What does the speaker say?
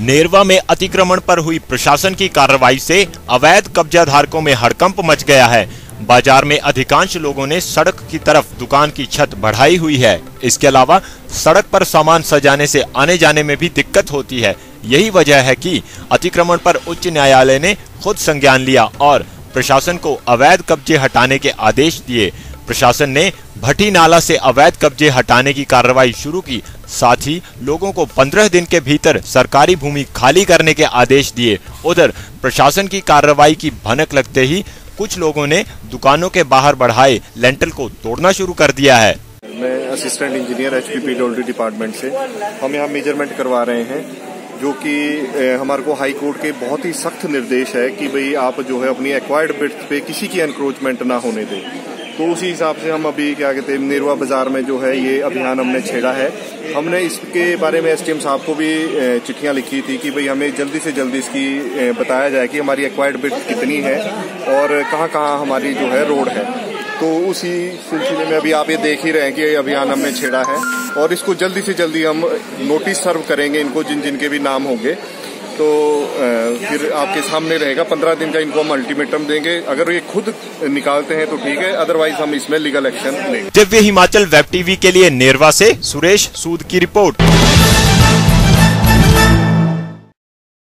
नेरवा में अतिक्रमण पर हुई प्रशासन की कार्रवाई से अवैध कब्जा धारकों में हड़कंप मच गया है। बाज़ार में अधिकांश लोगों ने सड़क की तरफ़ दुकान की छत बढ़ाई हुई है। इसके अलावा सड़क पर सामान सजाने से आने जाने में भी दिक्कत होती है। यही वजह है कि अतिक्रमण पर उच्च न्यायालय ने खुद संज्ञान लिया और प्रशासन को अवैध कब्जे हटाने के आदेश दिए। प्रशासन ने भट्टी नाला से अवैध कब्जे हटाने की कार्रवाई शुरू की। साथ ही लोगों को 15 दिन के भीतर सरकारी भूमि खाली करने के आदेश दिए। उधर प्रशासन की कार्रवाई की भनक लगते ही कुछ लोगों ने दुकानों के बाहर बढ़ाए लेंटल को तोड़ना शुरू कर दिया है। मैं assistant engineer H P department से। हम यहाँ मेज़रमेंट करवा रहे हैं, जो कि हमारे को हाई कोर्ट के बहुत ही सख्त निर्देश है कि भाई आप जो है अपनी एक्वायर्ड बिट्स पे किसी की एनक्रोचमेंट ना होने दें। तो उसी हिसाब से हम अभी, क्या कहते हैं नेरवा बाज़ार में जो है, ये अभियान हमने छेड़ा है। हमने इसके बारे में एसटीएम साहब को भी चिट्ठियाँ लिखी थी कि भाई हमें जल्दी से जल्दी इसकी बताया जाए कि हमारी एक्वायर्ड बिट कितनी है और कहाँ कहाँ हमारी जो है रोड है। तो उसी सिलसिले में अभी आप ये देख ही रहे हैं कि ये अभियान हमने छेड़ा है और इसको जल्दी से जल्दी हम नोटिस सर्व करेंगे इनको जिन जिनके भी नाम होंगे। तो फिर आपके सामने रहेगा, पंद्रह दिन का इनको हम अल्टीमेटम देंगे। अगर ये खुद निकालते हैं तो ठीक है अदरवाइज़ हम इसमें लीगल एक्शन लेंगे। दिव्य हिमाचल वेब टीवी के लिए नेरवा से सुरेश सूद की रिपोर्ट।